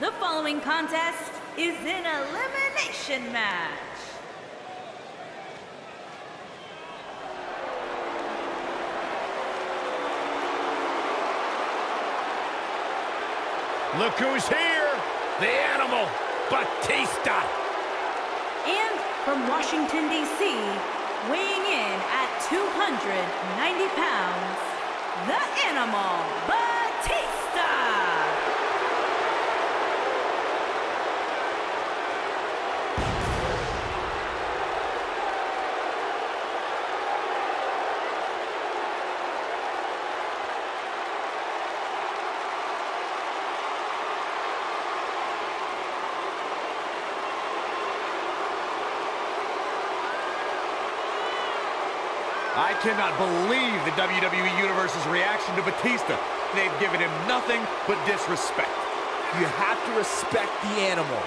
The following contest is an elimination match. Look who's here! The animal, Batista! And from Washington, D.C., weighing in at 290 pounds, the animal, Batista! I cannot believe the WWE Universe's reaction to Batista. They've given him nothing but disrespect. You have to respect the animal.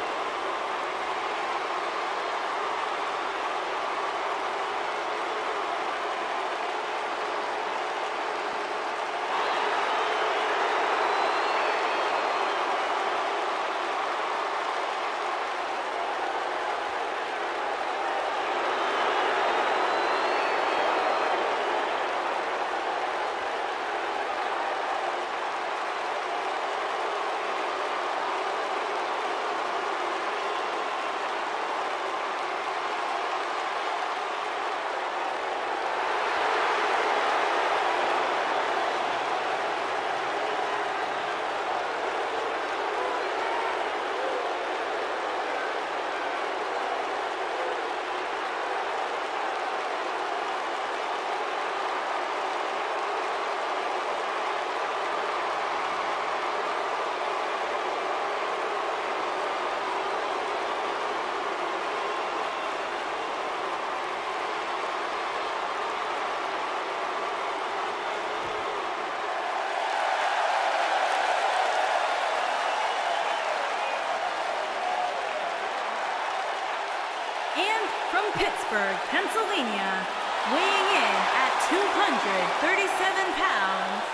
And from Pittsburgh, Pennsylvania, weighing in at 237 pounds,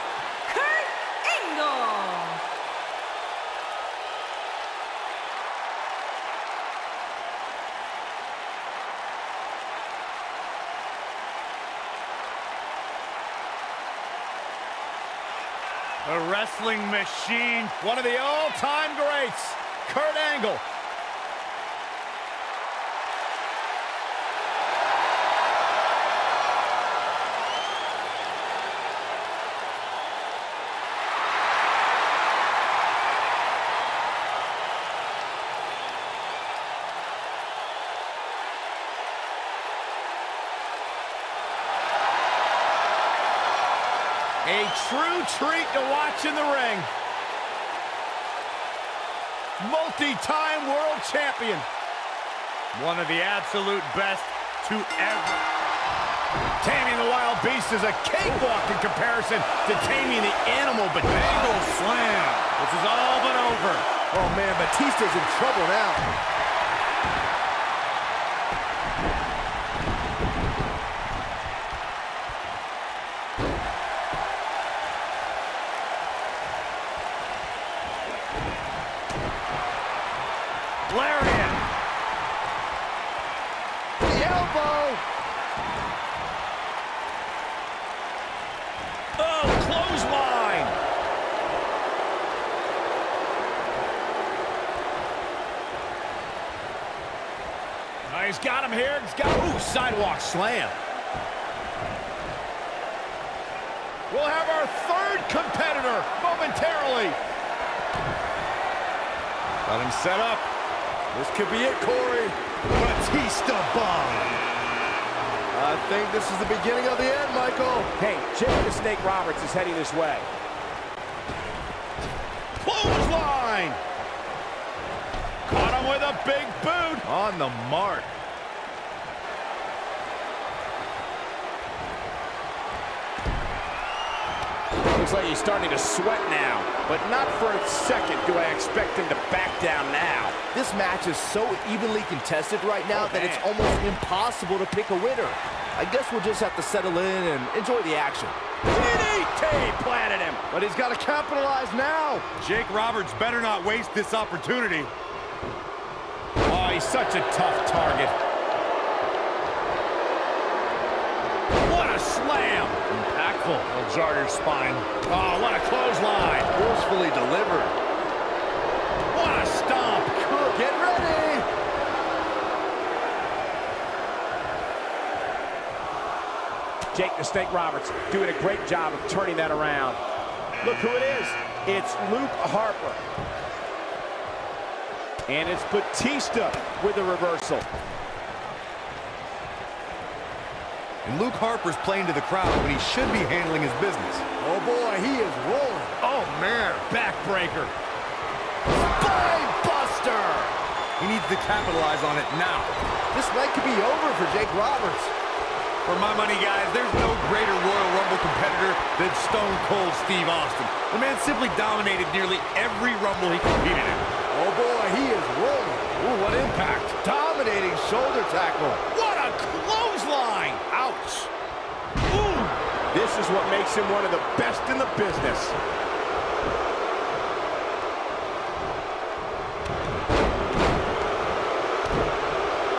Kurt Angle! The wrestling machine, one of the all-time greats, Kurt Angle. A true treat to watch in the ring. Multi-time world champion. One of the absolute best to ever. Taming the wild beast is a cakewalk in comparison to taming the animal, but Angle slam. This is all but over. Oh man, Batista's in trouble now. Lariat. The elbow! Oh, clothesline. Oh, he's got him here. He's got Ooh, sidewalk slam. We'll have our third competitor momentarily. Got him set up. This could be it, Corey. Batista bomb. I think this is the beginning of the end, Michael. Hey, Jimmy the Snake Roberts is heading this way. Clothesline. Caught him with a big boot. On the mark. Looks like he's starting to sweat now, but not for a second do I expect him to back down now. This match is so evenly contested right now Oh, that it's almost impossible to pick a winner. I guess we'll just have to settle in and enjoy the action. DDT! DDT planted him. But he's got to capitalize now. Jake Roberts better not waste this opportunity. Oh, he's such a tough target. Impactful. It'll jar your spine. Oh, what a clothesline. Forcefully delivered. What a stomp. Get ready. Jake the Snake Roberts doing a great job of turning that around. Look who it is. It's Luke Harper. And it's Batista with a reversal. And Luke Harper's playing to the crowd when he should be handling his business. Oh, boy, he is rolling. Oh, man. Backbreaker. Spine buster. He needs to capitalize on it now. This night could be over for Jake Roberts. For my money, guys, there's no greater Royal Rumble competitor than Stone Cold Steve Austin. The man simply dominated nearly every Rumble he competed in. Oh, boy, he is rolling. Ooh, what impact. Dominating shoulder tackle. What a clothesline. Ouch. Ooh. This is what makes him one of the best in the business.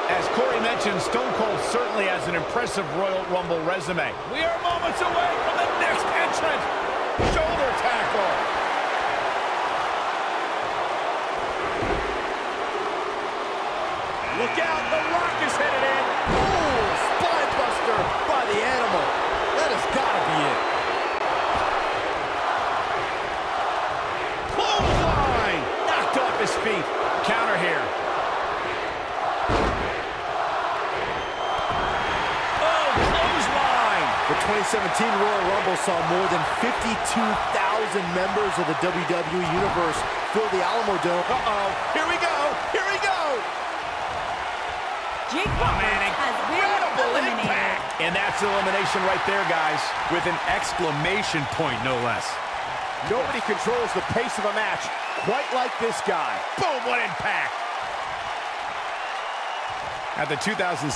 As Corey mentioned, Stone Cold certainly has an impressive Royal Rumble resume. We are moments away from the next entrant. Shoulder tackle. Look out, The Rock is headed in. Ooh, spine buster by the animal. That has got to be it. Clothesline. Knocked off his feet. Counter here. Oh, clothesline. The 2017 Royal Rumble saw more than 52,000 members of the WWE Universe fill the Alamodome. Uh-oh. Here we go. Here we go. Jake Roberts has been incredible eliminated. impact. And that's elimination right there, guys, with an exclamation point, no less. Nobody controls the pace of a match quite like this guy. Boom, what impact. At the 2017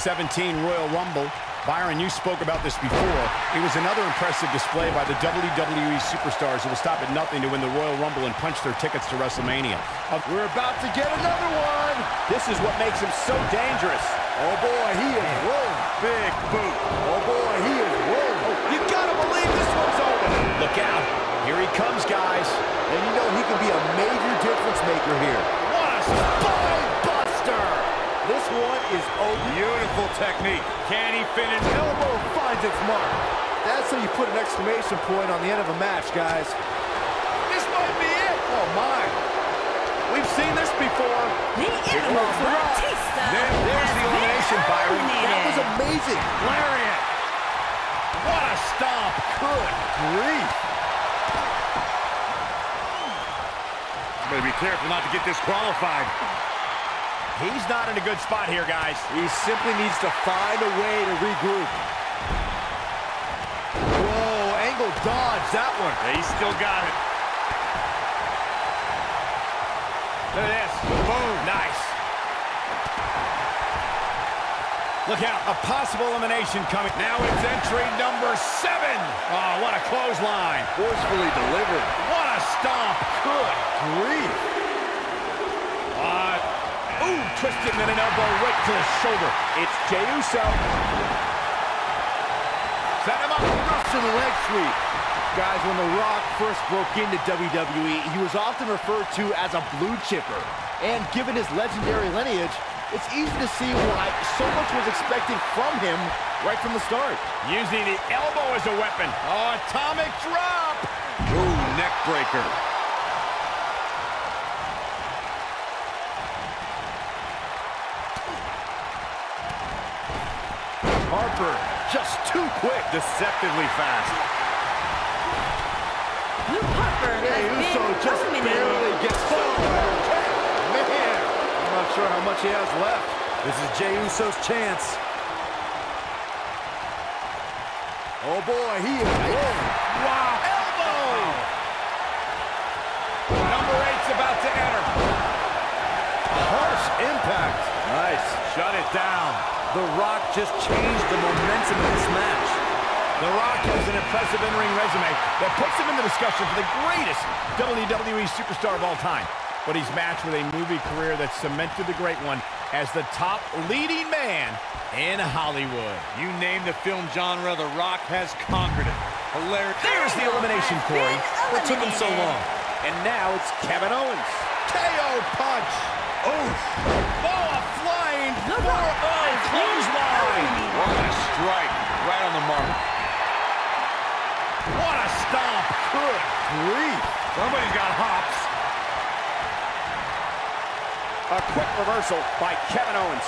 Royal Rumble, Byron, you spoke about this before. It was another impressive display by the WWE superstars who will stop at nothing to win the Royal Rumble and punch their tickets to WrestleMania. Uh, We're about to get another one. This is what makes him so dangerous. Oh, boy, he is rolling. big boot. Oh, boy, he is rolling. You gotta believe this one's over. Look out. Here he comes, guys. And you know he can be a major difference maker here. What a Spine. This one is over. beautiful technique. Can he finish? Elbow finds its mark. That's how you put an exclamation point on the end of a match, guys. This might be it. Oh, my. We've seen this before. The animal goes The Rock. Batista There- there's has the been elimination, Byron. That was amazing. Lariat. What a stomp. Good grief. Better be careful not to get disqualified. He's not in a good spot here, guys. He simply needs to find a way to regroup. Whoa, angle dodge that one. He's still got it. Look at this. Boom. Nice. Look out. A possible elimination coming. Now it's entry number seven. Oh, what a clothesline. Forcefully delivered. What a stomp. Good. Grief. Twisting in an elbow right to the shoulder. It's Jey Uso. Set him up. Russian leg sweep. Guys, when The Rock first broke into WWE, he was often referred to as a blue chipper. And given his legendary lineage, it's easy to see why so much was expected from him right from the start. Using the elbow as a weapon. Oh, atomic drop. Ooh, neck breaker. Harper, just too quick. Deceptively fast. Luke Harper Jey has Uso been just eliminated. barely gets forward. Man, I'm not sure how much he has left. This is Jey Uso's chance. Oh boy, he is rolling. Wow. Elbow. Number eight's about to enter. Harsh impact. Nice. Shut it down. The Rock just changed the momentum of this match. The Rock has an impressive in-ring resume that puts him in the discussion for the greatest WWE superstar of all time. But he's matched with a movie career that cemented the great one as the top leading man in Hollywood. You name the film genre, The Rock has conquered it. Hilarious. There's the elimination, Corey. What took him so long? And now it's Kevin Owens. KO punch. Oof. Oh, a flying The four Rock oh, has clothesline. been What a strike. Right on the mark. What a stomp. Good grief. Somebody's got hops. A quick reversal by Kevin Owens.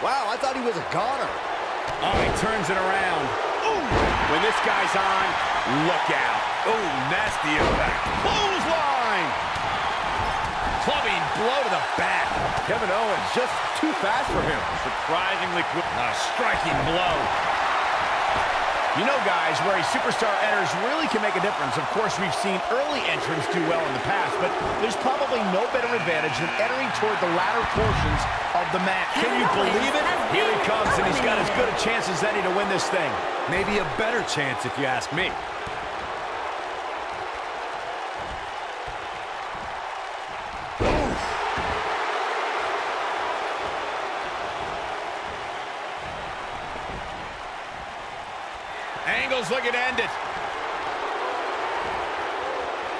Wow, I thought he was a goner. Oh, he turns it around. Ooh. When this guy's on, look out. Oh, nasty impact. Clothesline. Clubbing blow to the back. Kevin Owens just too fast for him. Surprisingly quick. A striking blow. You know, guys, where a superstar enters really can make a difference. Of course, we've seen early entrants do well in the past, but there's probably no better advantage than entering toward the latter portions of the match. Can you believe it? Here he comes, and he's got as good a chance as any to win this thing. Maybe a better chance if you ask me. Angle's looking to end it.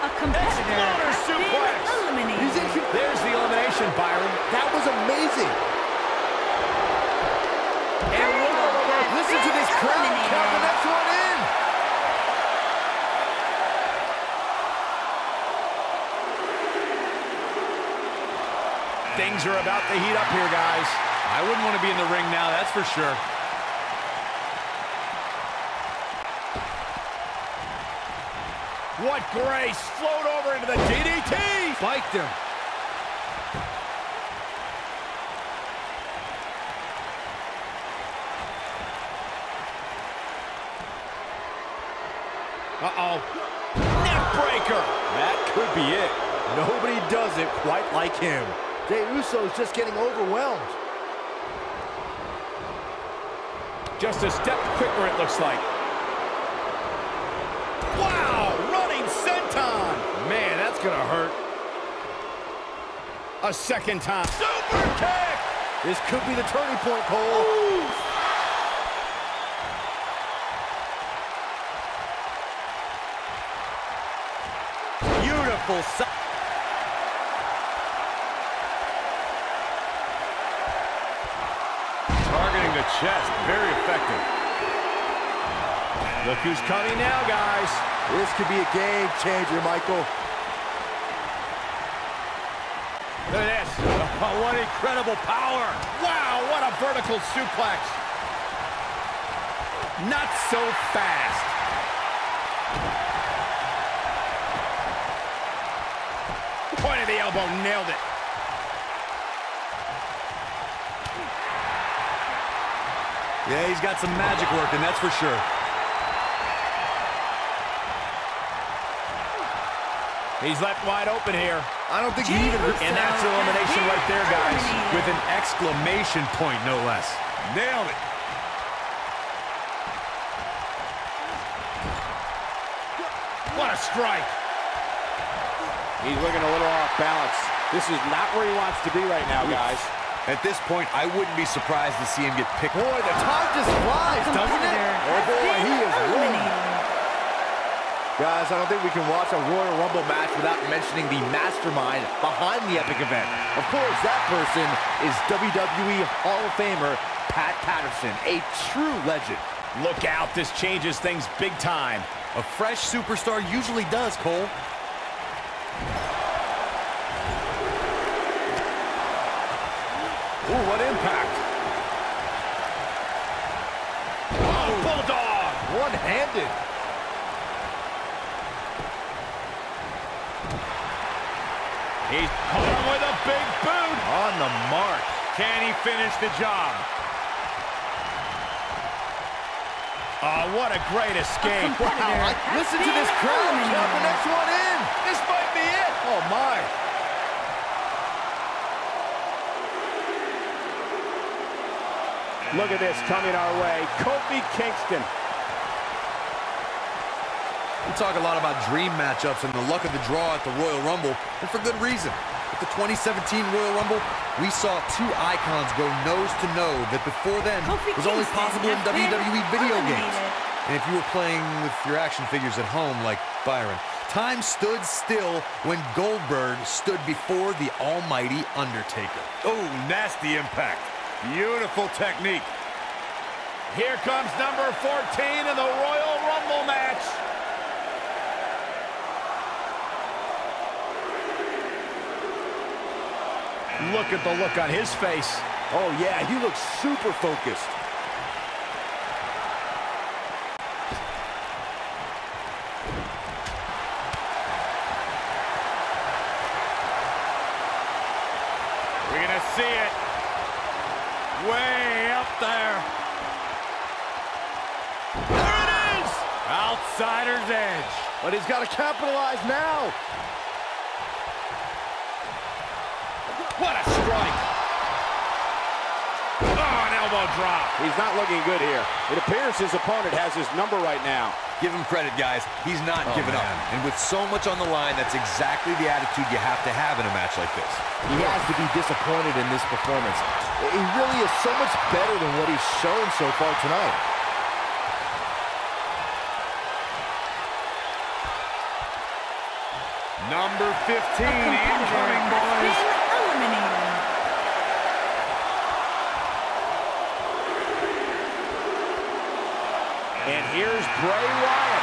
A competitor Exploder has been suplex. eliminated. He's in. There's the elimination, Byron. That was amazing. And has Listen to been this crowd. eliminated. Count the next one in. Things are about to heat up here, guys. I wouldn't want to be in the ring now, that's for sure. What grace! Float over into the DDT! Spiked him. Uh-oh. Neck breaker! That could be it. Nobody does it quite like him. Jey is just getting overwhelmed. Just a step quicker, it looks like. Wow! Running senton! Man, that's gonna hurt. A second time. Super kick! This could be the turning point, Cole. Beautiful. si- effective. Look who's coming now, guys. This could be a game changer, Michael. Look at this. Oh, what incredible power. Wow, what a vertical suplex. Not so fast. Point of the elbow, nailed it. Yeah, he's got some magic working, that's for sure. He's left wide open here. I don't think he even... And that's elimination right there, guys. With an exclamation point, no less. Nailed it. What a strike. He's looking a little off balance. This is not where he wants to be right now, guys. At this point, I wouldn't be surprised to see him get picked. Boy, the time just flies, doesn't it? Oh, boy, he is rolling. eliminated. Guys, I don't think we can watch a Royal Rumble match without mentioning the mastermind behind the epic event. Of course, that person is WWE Hall of Famer Pat Patterson, a true legend. Look out, this changes things big time. A fresh superstar usually does, Cole. Ooh, what impact. Oh, Bulldog. One-handed. He's caught him with a big boot. On the mark. Can he finish the job? Oh, what a great escape. A Wow, listen to this crowd. Count the next one in. This might be it. Oh, my. Look at this coming our way. Kofi Kingston. We talk a lot about dream matchups and the luck of the draw at the Royal Rumble, and for good reason. At the 2017 Royal Rumble, we saw two icons go nose to nose that before then Kofi was only possible in WWE video games. And if you were playing with your action figures at home like Byron, time stood still when Goldberg stood before the almighty Undertaker. Oh, nasty impact. Beautiful technique. Here comes number 14 in the Royal Rumble match. Look at the look on his face. Oh, yeah, he looks super focused. We're going to see it. Way up there. There it is! Outsider's edge. But he's got to capitalize now. What a strike. Oh, an elbow drop. He's not looking good here. It appears his opponent has his number right now. Give him credit, guys. He's not oh, giving up. And with so much on the line, that's exactly the attitude you have to have in a match like this. He has to be disappointed in this performance. He really is so much better than what he's shown so far tonight. Number 15 incoming, boys. eliminated. And here's Bray Wyatt.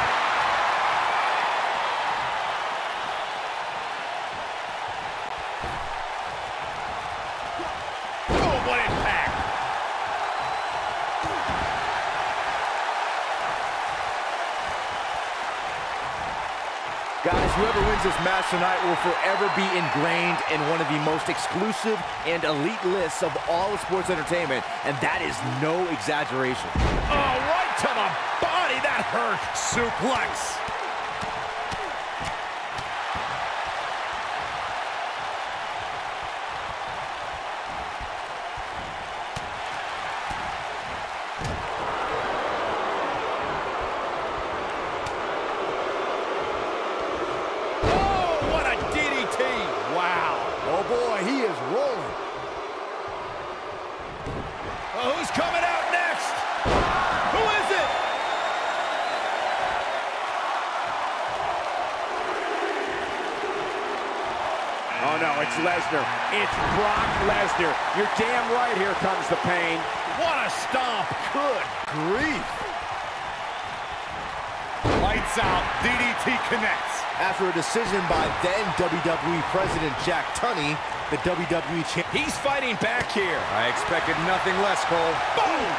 This match tonight will forever be ingrained in one of the most exclusive and elite lists of all of sports entertainment, and that is no exaggeration. Oh, right to the body. That hurt. Suplex. Oh, what a DDT. Wow. Oh boy, he is rolling. Well, who's coming out next? Who is it? Oh, no, it's Lesnar. It's Brock Lesnar. You're damn right here comes the pain. What a stomp. Good grief. Lights out. DDT connects. After a decision by then WWE President Jack Tunney, the WWE champ. He's fighting back here. I expected nothing less, Cole.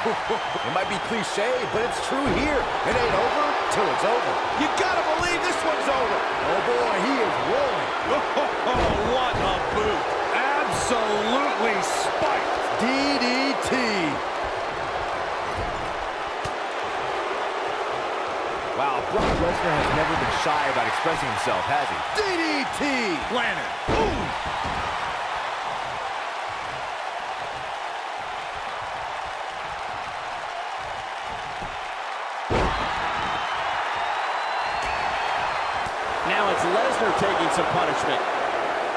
It might be cliche, but it's true here. It ain't over till it's over. You gotta believe this one's over. Oh boy, he is rolling. Oh, what a boot. Absolutely spiked. DDT. Wow, Brock Lesnar has never been shy about expressing himself, has he? DDT. Planted. Ooh. Lesnar some punishment.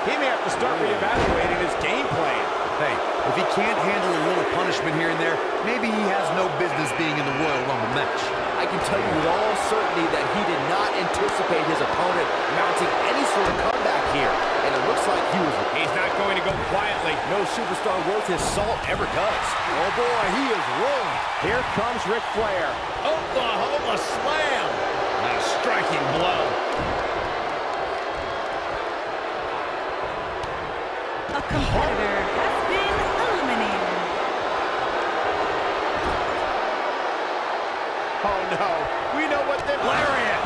He may have to start reevaluating his game plan. Hey, if he can't handle a little punishment here and there, maybe he has no business being in the Royal Rumble match. I can tell you with all certainty that he did not anticipate his opponent mounting any sort of comeback here. And it looks like he was... He's not going to go quietly. No superstar worth his salt ever does. Oh boy, he is rolling. Here comes Ric Flair. Oklahoma slam. A striking blow. Competitor has been eliminated. Oh no, we know what they're... Lariat.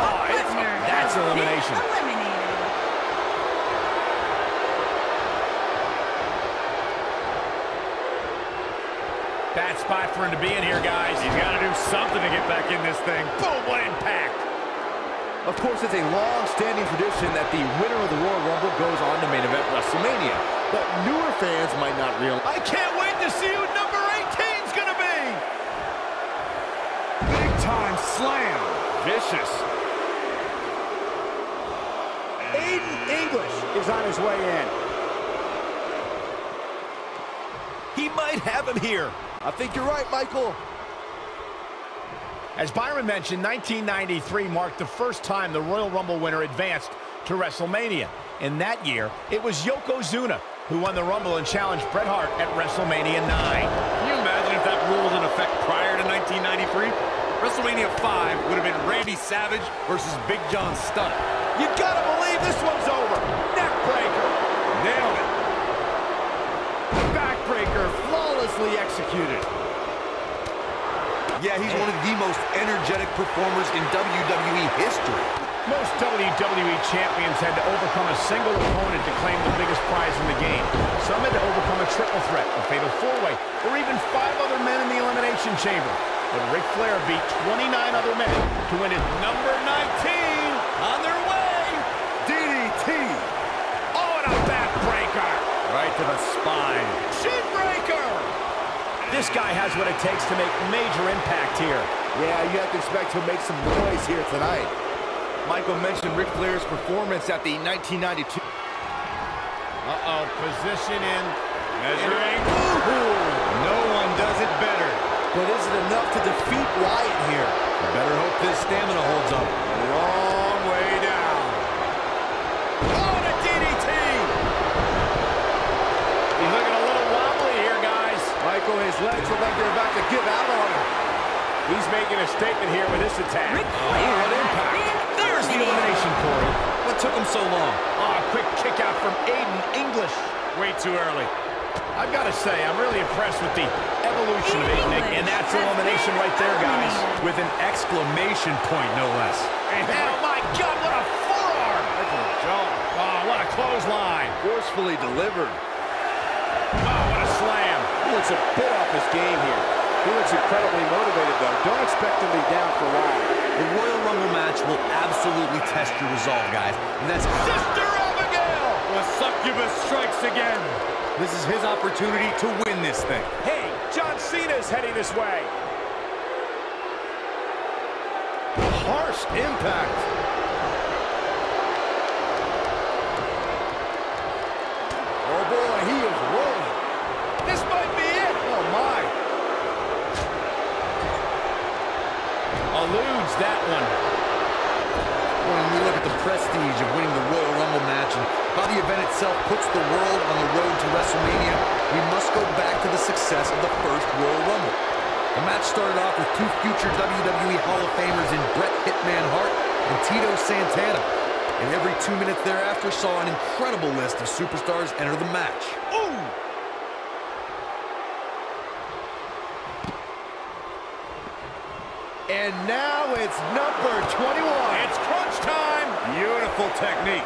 Oh, it's, that's elimination. eliminated. Bad spot for him to be in here, guys. He's got to do something to get back in this thing. Boom, what impact. Of course, it's a long-standing tradition that the winner of the Royal Rumble goes on to main event WrestleMania. But newer fans might not realize... I can't wait to see who number 18 is going to be. Big time slam. Vicious. Aiden English is on his way in. He might have him here. I think you're right, Michael. As Byron mentioned, 1993 marked the first time the Royal Rumble winner advanced to WrestleMania. In that year, it was Yokozuna who won the Rumble and challenged Bret Hart at WrestleMania 9. Can you imagine if that rule was in effect prior to 1993? WrestleMania 5 would have been Randy Savage versus Big John Studd. You gotta believe this one's over. Neckbreaker. Nailed it. Backbreaker flawlessly executed. Yeah, he's one of the most energetic performers in WWE history. Most WWE champions had to overcome a single opponent to claim the biggest prize in the game. Some had to overcome a triple threat, a fatal four-way, or even five other men in the Elimination Chamber. But Ric Flair beat 29 other men to win his Number 19 on their way. DDT. Oh, and a backbreaker. Right to the spine. Shinbreaker. This guy has what it takes to make major impact here. Yeah, you have to expect he'll make some noise here tonight. Michael mentioned Ric Flair's performance at the 1992. Uh-oh, position in. Measuring. No one does it better. But is it enough to defeat Wyatt here? Better hope this stamina holds up. Long way down. Oh, the DDT. He's looking a little wobbly here, guys. Michael, his legs look like they're about to give out on him. He's making a statement here with this attack. Ric Flair oh, what impact. Elimination, Corey. What took him so long? Oh, a quick kick out from Aiden English. Way too early. I've got to say, I'm really impressed with the evolution of Aiden, English. and that's elimination right there, guys. With an exclamation point, no less. And, oh, my God, what a forearm. Oh, what a clothesline. Forcefully delivered. Oh, what a slam. He looks a bit off his game here. He looks incredibly motivated, though. Don't expect him to be down for long. The Royal Rumble match will absolutely test your resolve, guys. And that's Sister Abigail. The succubus strikes again. This is his opportunity to win this thing. Hey, John Cena's heading this way. Harsh impact. Oh boy, he is rolling. This might be it. Oh my. That one. when we look at the prestige of winning the Royal Rumble match and how the event itself puts the world on the road to WrestleMania, we must go back to the success of the first Royal Rumble. The match started off with two future WWE Hall of Famers in Bret Hitman Hart and Tito Santana. And every two minutes thereafter saw an incredible list of superstars enter the match. And now it's number 21. It's crunch time. Beautiful technique.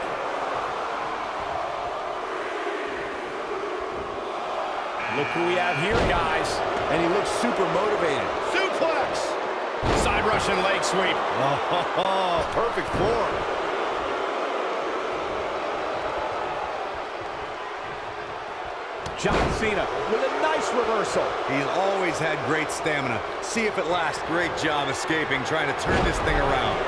Look who we have here, guys. And he looks super motivated. Suplex. Side Russian leg sweep. Oh, perfect form. John Cena with a nice reversal. He's always had great stamina. See if it lasts. Great job escaping, trying to turn this thing around.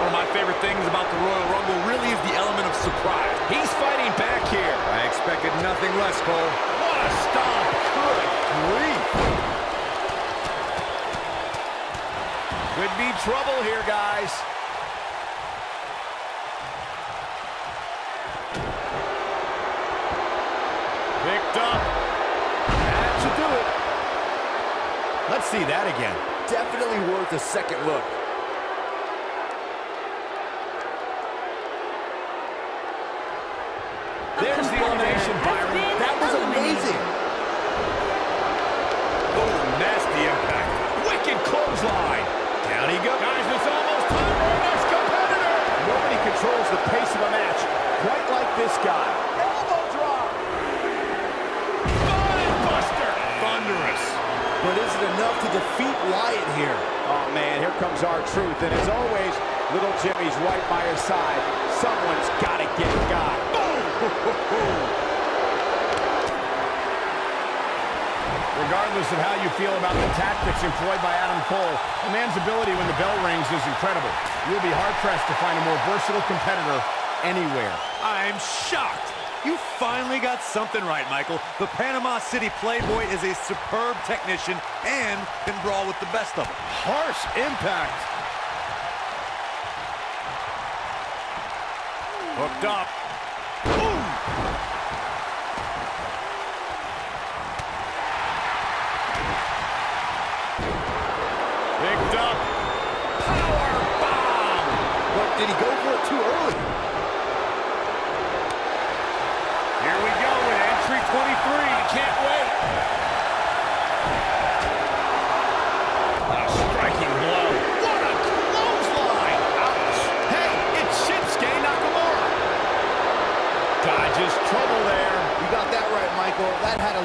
One of my favorite things about the Royal Rumble really is the element of surprise. He's fighting back here. I expected nothing less, Cole. What a stomp. Good grief. Could be trouble here, guys. See that again. Definitely worth a second look. Right by his side. Someone's got to get got. Regardless of how you feel about the tactics employed by Adam Cole, the man's ability when the bell rings is incredible. You'll be hard-pressed to find a more versatile competitor anywhere. I'm shocked. You finally got something right, Michael. The Panama City Playboy is a superb technician and can brawl with the best of them. Harsh impact. Hooked up. Picked up. Power bomb. But did he go for it too early?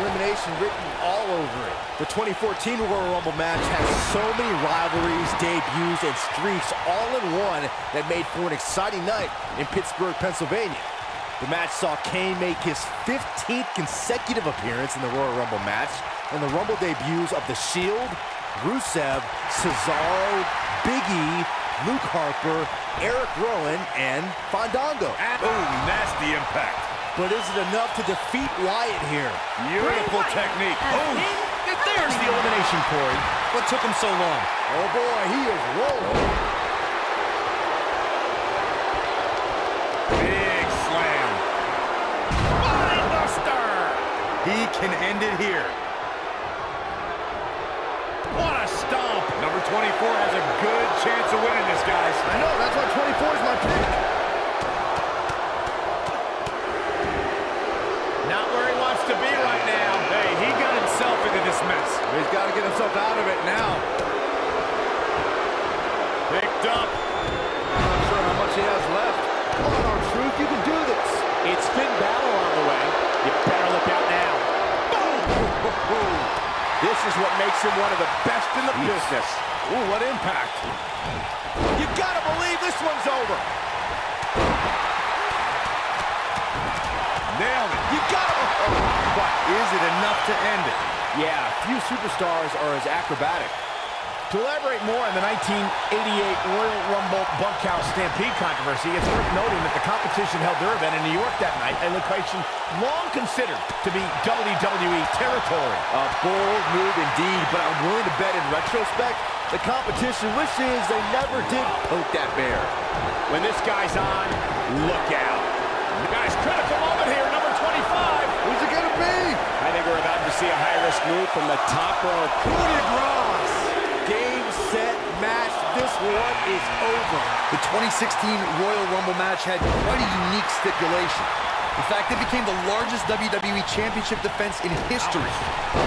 Elimination written all over it. The 2014 Royal Rumble match has so many rivalries, debuts, and streaks all in one that made for an exciting night in Pittsburgh, Pennsylvania. The match saw Kane make his 15th consecutive appearance in the Royal Rumble match, and the Rumble debuts of The Shield, Rusev, Cesaro, Big E, Luke Harper, Eric Rowan, and Fandango. Boom, oh, nasty impact. But is it enough to defeat Wyatt here? Beautiful technique. Boom. Oh, there's the elimination, Corey. What took him so long? Oh boy, he is rolling. Big slam. Buster. He can end it here. What a stomp. Number 24 has a good chance of winning this, guys. I know, that's why 24 is my pick. Not where he wants to be right now. Hey, he got himself into this mess. He's got to get himself out of it now. Picked up. I'm not sure how much he has left. Come on, R-Truth, you can do this. It's Finn Balor on the way. You better look out now. Boom! This is what makes him one of the best in the business. Ooh, what impact. You gotta believe this one's over. Nailed it. You gotta. But oh, is it enough to end it? Yeah, few superstars are as acrobatic. To elaborate more on the 1988 Royal Rumble Bunkhouse Stampede controversy, it's worth noting that the competition held their event in New York that night, a location long considered to be WWE territory. A bold move indeed, but I'm willing to bet in retrospect, the competition wishes they never did poke that bear. When this guy's on, look out. Guys, critical moment here, number 25. Who's it gonna be? I think we're about to see a high-risk move from the top rope. Hooded Ross. Game, set, match. This one is over. The 2016 Royal Rumble match had quite a unique stipulation. In fact, it became the largest WWE Championship defense in history.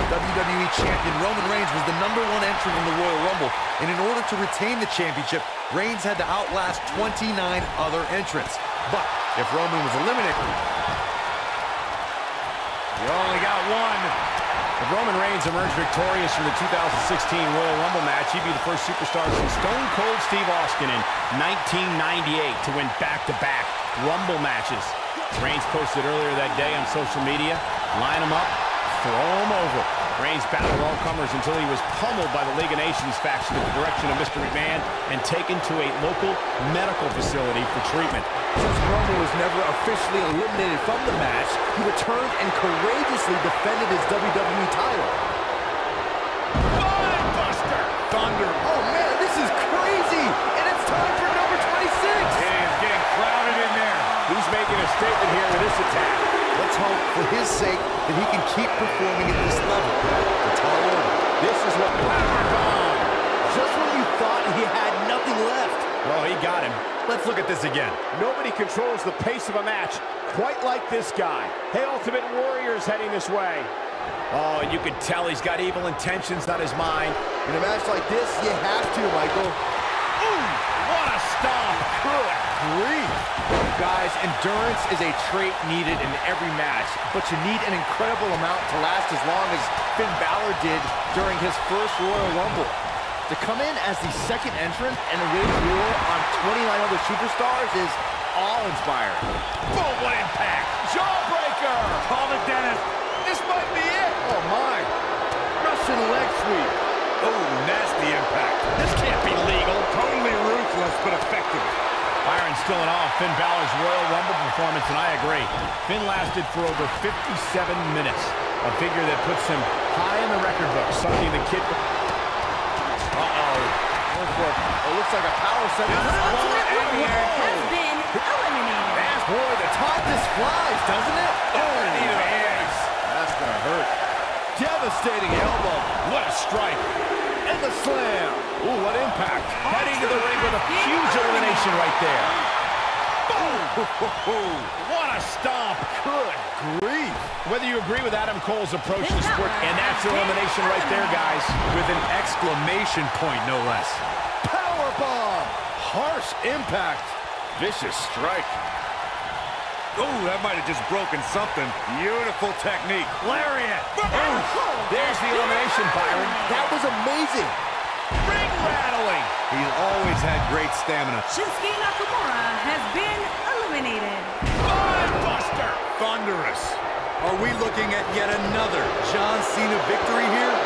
WWE Champion Roman Reigns was the number one entrant in the Royal Rumble, and in order to retain the championship, Reigns had to outlast 29 other entrants. But if Roman was eliminated, You only got one. If Roman Reigns emerged victorious from the 2016 Royal Rumble match, he'd be the first superstar since Stone Cold Steve Austin in 1998 to win back-to-back Rumble matches. Reigns posted earlier that day on social media, line him up, throw him over. Reigns battled all comers until he was pummeled by the League of Nations faction at the direction of Mr. McMahon and taken to a local medical facility for treatment. Since Roman was never officially eliminated from the match, he returned and courageously defended his WWE title. Buster! Thunder! Oh man, this is crazy! And it's time for number 26! It is getting crowded in there. He's making a statement here with this attack. Let's hope for his sake that he can keep performing at this level. The tall order. This is what Power bomb. Just when you thought he had nothing left. Well, he got him. Let's look at this again. Nobody controls the pace of a match quite like this guy. Hey, Ultimate Warrior's heading this way. Oh, and you can tell he's got evil intentions on his mind. In a match like this, you have to, Michael. Ooh, what a stomp. Good grief. Guys, endurance is a trait needed in every match, but you need an incredible amount to last as long as Finn Balor did during his first Royal Rumble. To come in as the second entrant and wage war on 29 other superstars is awe-inspiring. Boom, what impact. Jawbreaker. Call it, Dennis. This might be it. Oh my! Russian leg sweep. Oh, nasty impact. This can't be legal. Totally ruthless, but effective. Byron still in awe of Finn Balor's Royal Rumble performance, and I agree. Finn lasted for over 57 minutes, a figure that puts him high in the record book, something the kid... Uh-oh. Going for it. It looks like a power set. The Ultimate Warrior has been eliminated. Boy, the top just flies, doesn't it? Oh, oh yes. That's gonna hurt. Devastating elbow. What a strike. And the slam. Ooh, what impact. Heading to the ring with a huge elimination right there. Boom. What a stomp. Good grief. Whether you agree with Adam Cole's approach to the sport, and that's elimination right there, guys. With an exclamation point, no less. Power bomb. Harsh impact. Vicious strike. Oh, that might have just broken something. Beautiful technique. Lariat. Adam Cole There's the elimination, Byron. That was amazing. Ring rattling. He's always had great stamina. Shinsuke Nakamura has been eliminated. Buster. Thunderous. Are we looking at yet another John Cena victory here?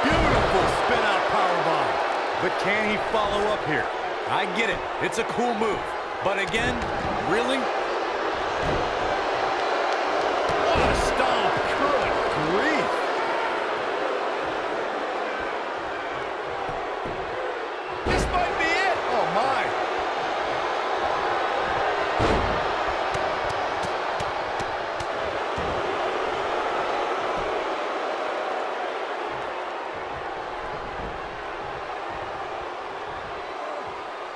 Beautiful spin-out powerbomb. But can he follow up here? I get it. It's a cool move. But again, really? What a stomp. Good grief. This might be it. Oh, my.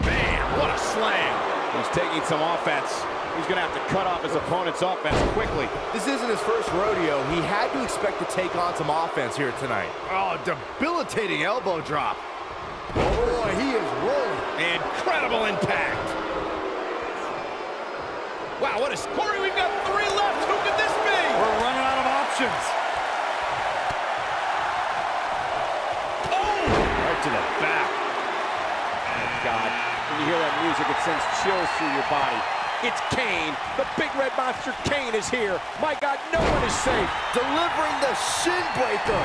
Bam. What a slam. He's taking some offense. He's going to have to cut off his opponent's offense quickly. This isn't his first rodeo. He had to expect to take on some offense here tonight. Oh, debilitating elbow drop. Oh, boy, he is rolling. Incredible impact. Wow, what a... Corey, we've got three left. Who could this be? We're running out of options. Oh! Right to the back. Oh, God. When you hear that music, it sends chills through your body. It's Kane. The big red monster Kane is here. My God, no one is safe. Delivering the shin breaker.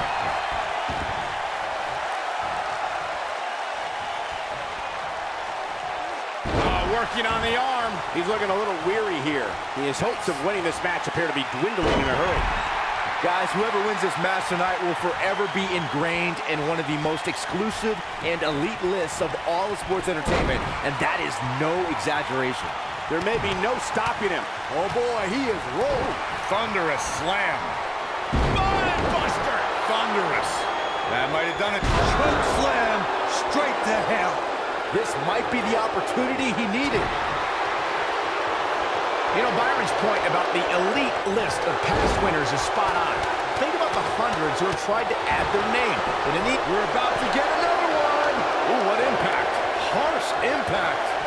Uh, working on the arm. He's looking a little weary here. His hopes of winning this match appear to be dwindling in a hurry. Guys, whoever wins this match tonight will forever be ingrained in one of the most exclusive and elite lists of all of sports entertainment, and that is no exaggeration. There may be no stopping him. Oh boy, he is rolling. Thunderous slam. Buster. Thunderous. That might have done it. Choke slam straight to hell. This might be the opportunity he needed. You know, Byron's point about the elite list of past winners is spot on. Think about the hundreds who have tried to add their name. But in the... We're about to get another one. Ooh, what impact. Harsh impact.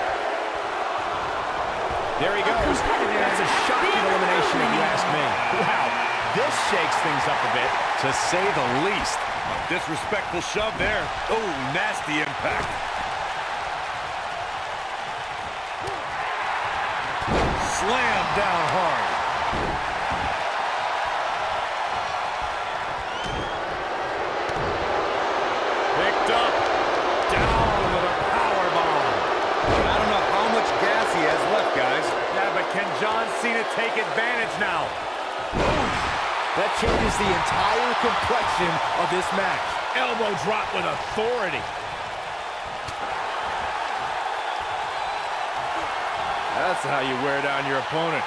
There he goes. That's a shocking elimination if you ask me. Wow, this shakes things up a bit. To say the least. A disrespectful shove there. Oh, nasty impact. Slam down hard. Picked up. Down with a power bomb. I don't know how much gas he has left, guys. Yeah, but can John Cena take advantage now? That changes the entire complexion of this match. Elbow drop with authority. That's how you wear down your opponent.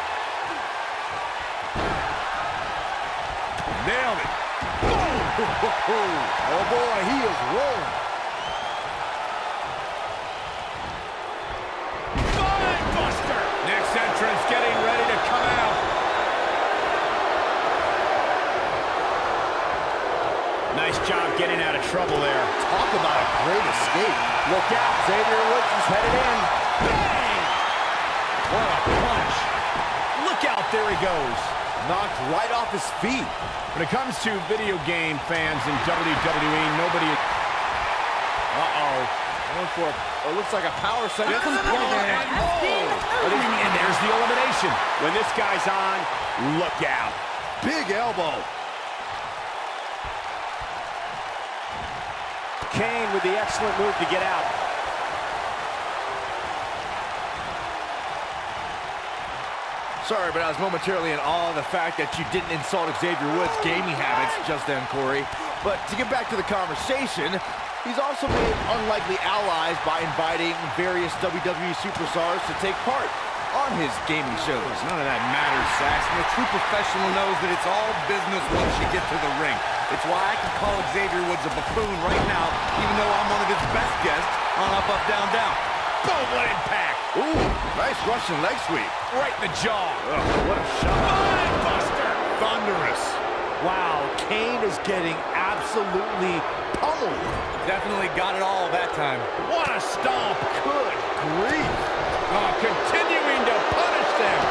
Nailed it. Oh boy, he is rolling. Spine buster. Next entrance getting ready to come out. Nice job getting out of trouble there. Talk about a great escape. Look out, Xavier Woods is headed in. Bang! What a punch. Look out, there he goes. Knocked right off his feet. When it comes to video game fans in WWE, nobody... Uh-oh. Going for it. It looks like a power set. Nakamura has been And there's the elimination. When this guy's on, look out. Big elbow. Kane with the excellent move to get out. Sorry, but I was momentarily in awe of the fact that you didn't insult Xavier Woods' gaming habits just then, Corey. But to get back to the conversation, he's also made unlikely allies by inviting various WWE superstars to take part on his gaming shows. None of that matters, Saxton. A true professional knows that it's all business once you get to the ring. It's why I can call Xavier Woods a buffoon right now, even though I'm one of his best guests on Up, Up, Down, Down. Boom, what impact. Ooh, nice Russian leg sweep. Right in the jaw. Oh, what a shot. Buster. Thunderous. Wow, Kane is getting absolutely pummeled. Definitely got it all that time. What a stomp. Good grief. Oh, continuing to punish them.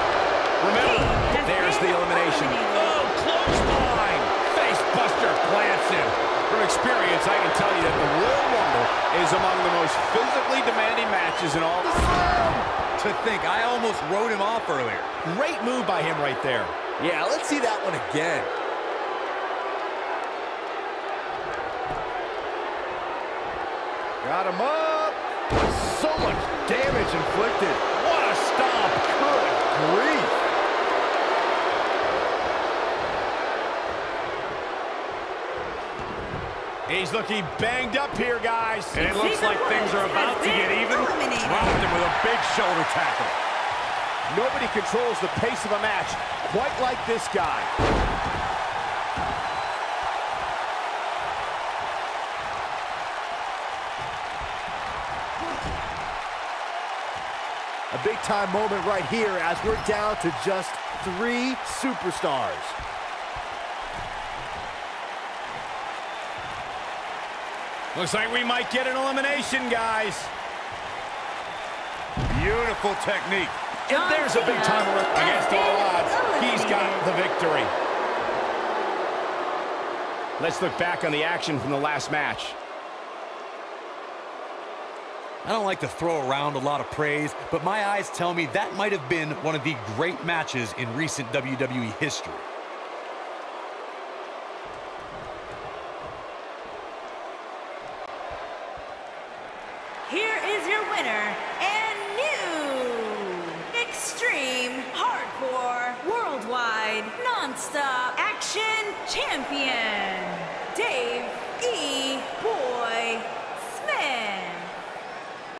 Remember, there's the elimination. oh, close line. Face buster plants him. From experience, I can tell you that the Royal Rumble is among the most physically demanding matches in all. To think, I almost wrote him off earlier. Great move by him right there. Yeah, let's see that one again. Got him up. So much damage inflicted. What a stomp. Good grief. He's looking banged up here, guys. And it looks like things are about to get even. Dropped him with a big shoulder tackle. Nobody controls the pace of a match quite like this guy. A big time moment right here as we're down to just three superstars. Looks like we might get an elimination, guys. Beautiful technique. And there's a big timer against all odds. He's got the victory. Let's look back on the action from the last match. I don't like to throw around a lot of praise, but my eyes tell me that might have been one of the great matches in recent WWE history.